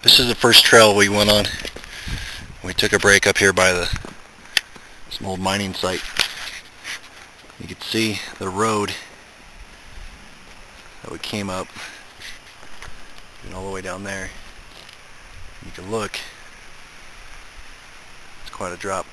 This is the first trail we went on. We took a break up here by the some old mining site. You can see the road that we came up and all the way down there. You can look. It's quite a drop.